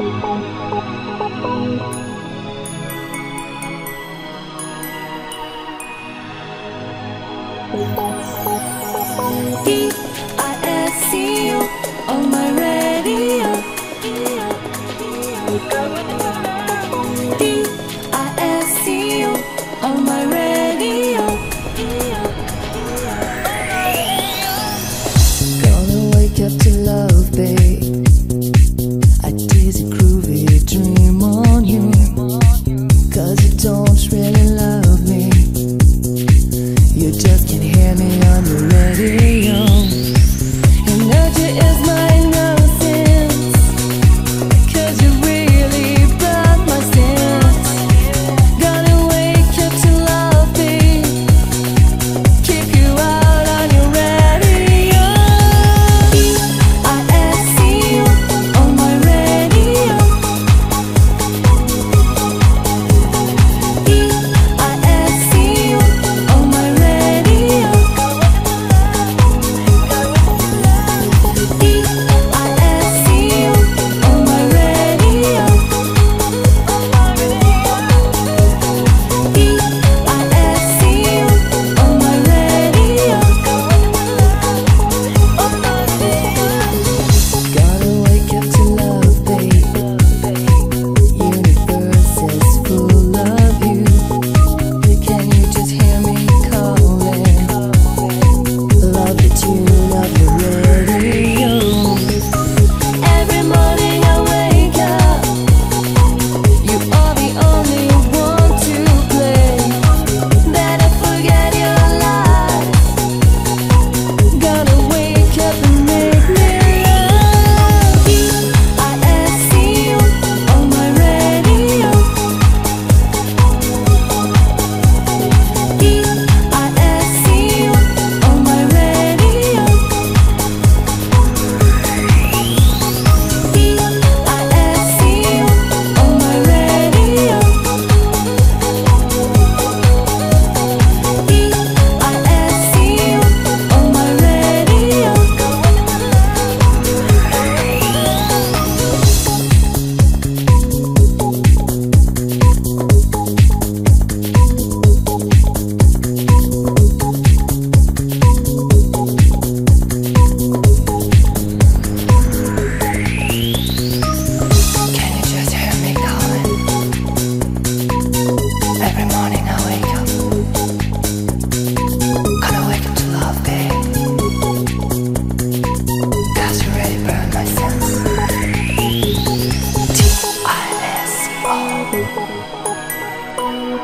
D-I-S-C-U on my radio. On my radio. Gonna wake up to life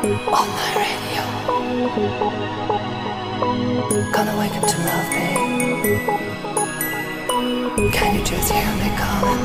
on my radio. Gonna wake up to love me. Can you just hear me calling?